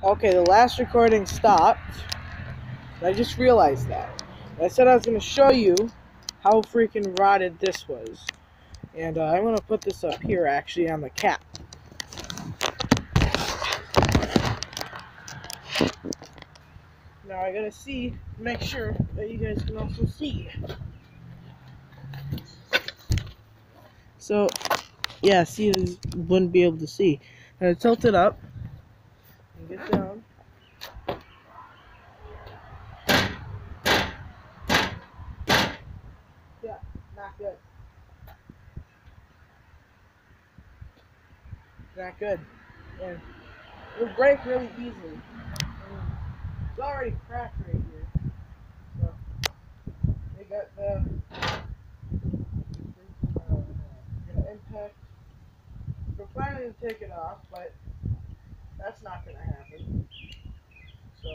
Okay, the last recording stopped. I just realized that. I said I was going to show you how freaking rotted this was. And uh, I'm going to put this up here, actually, on the cap. Now I gotta see, make sure that you guys can also see. So, yeah, see, you wouldn't be able to see. Now tilt it up get down. Yeah, not good. Not good. And it'll break really easily. It's already cracked right here. So, they got the uh, impact. We're planning to take it off, but that's not going to happen. So,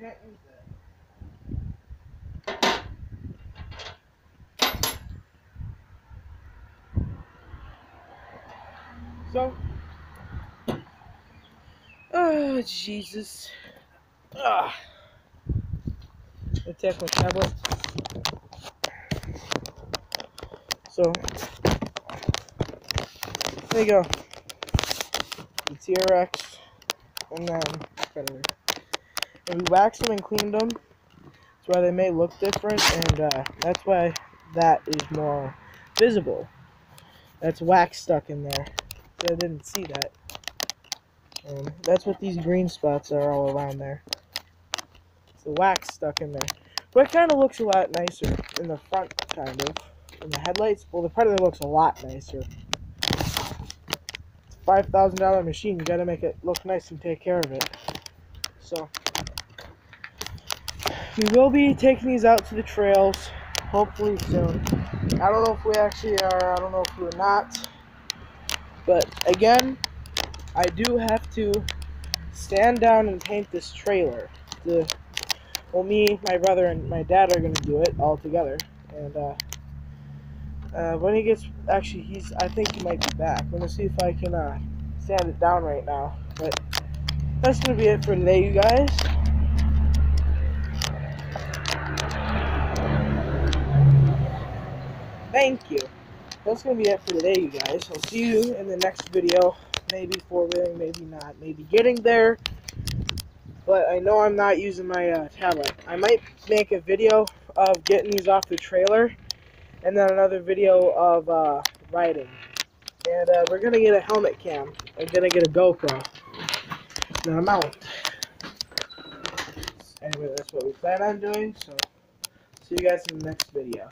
can't use that. So, oh Jesus. Ah. Take my tablet. So, there you go. The TRX and then Predator. And we waxed them and cleaned them. That's why they may look different, and uh, that's why that is more visible. That's wax stuck in there. I didn't see that. And that's what these green spots are all around there. It's the wax stuck in there. But it kind of looks a lot nicer in the front, kind of. In the headlights, well, the Predator looks a lot nicer. It's a $5,000 machine. You gotta make it look nice and take care of it. So, we will be taking these out to the trails, hopefully soon. I don't know if we actually are, I don't know if we're not. But again, I do have to stand down and paint this trailer. The well, me, my brother, and my dad are gonna do it all together. And uh, uh, when he gets, actually, he's. I think he might be back. I'm gonna see if I can uh, sand it down right now. But that's gonna be it for today, you guys. Thank you. That's gonna be it for today, you guys. I'll see you in the next video. Maybe four wheeling, maybe not. Maybe getting there. But I know I'm not using my uh, tablet. I might make a video of getting these off the trailer, and then another video of uh, riding. And uh, we're gonna get a helmet cam. I'm gonna get a GoPro. Not a mount. Anyway, that's what we plan on doing. So, see you guys in the next video.